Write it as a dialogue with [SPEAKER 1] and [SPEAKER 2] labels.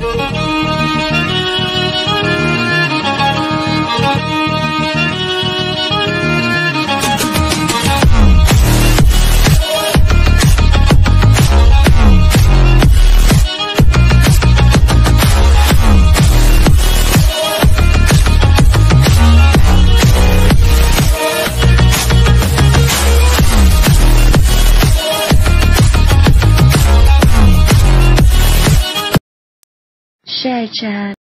[SPEAKER 1] Thank you. Share chat.